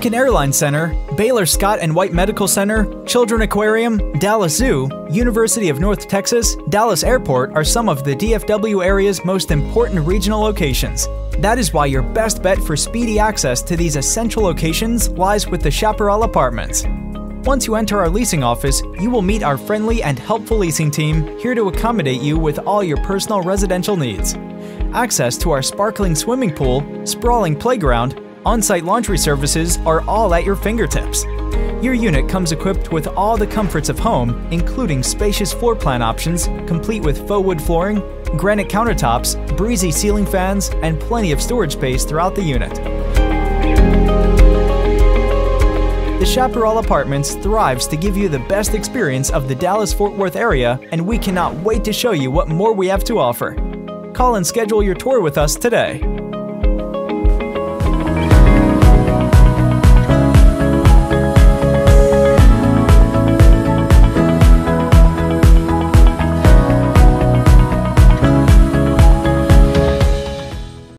American Airlines Center, Baylor Scott and White Medical Center, Children Aquarium, Dallas Zoo, University of North Texas, Dallas Airport are some of the DFW area's most important regional locations. That is why your best bet for speedy access to these essential locations lies with the Chaparral Apartments. Once you enter our leasing office, you will meet our friendly and helpful leasing team here to accommodate you with all your personal residential needs. Access to our sparkling swimming pool, sprawling playground, on site laundry services are all at your fingertips. Your unit comes equipped with all the comforts of home, including spacious floor plan options, complete with faux wood flooring, granite countertops, breezy ceiling fans, and plenty of storage space throughout the unit. The Chaparral Apartments thrives to give you the best experience of the Dallas Fort Worth area, and we cannot wait to show you what more we have to offer. Call and schedule your tour with us today.